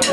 对，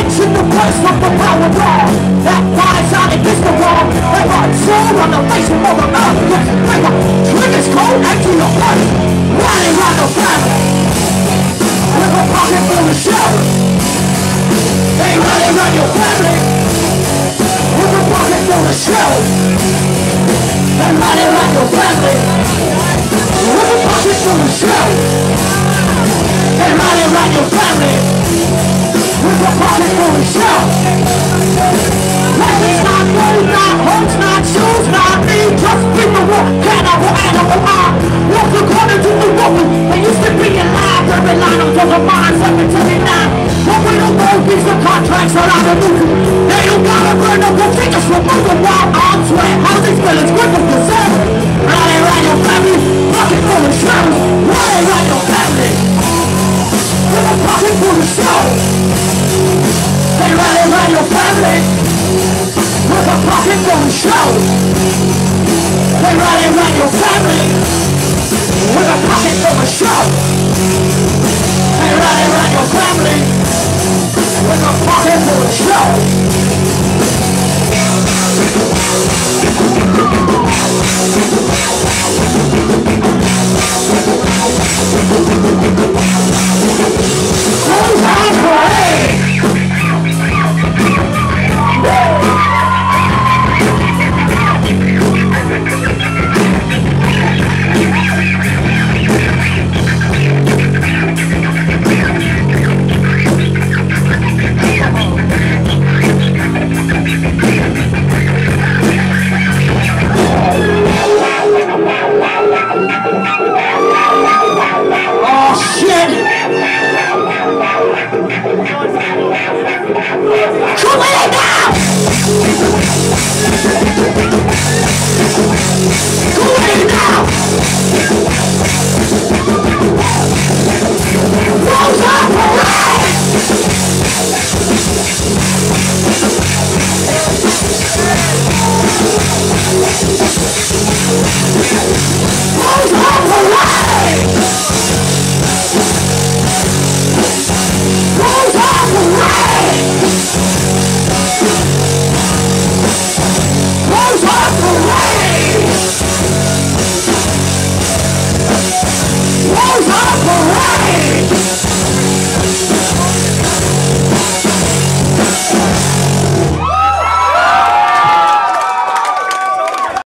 stretching, quenching the burst of the power ball. That fire sonic is the wall. They run soul on the face of Mother Of the mind, cemetery now. But we don't know these the contracts are out of movie. They don't gotta burn up the fingers from moving while arms sweat. Houses, villains, gripping the cell. Running around your family, pocket full of shells. Running around your family. With a pocket full of shells. They running around your family. With a pocket full of shells. They running around your family. With a pocket full of shells. Come on now! Go away now! Parade!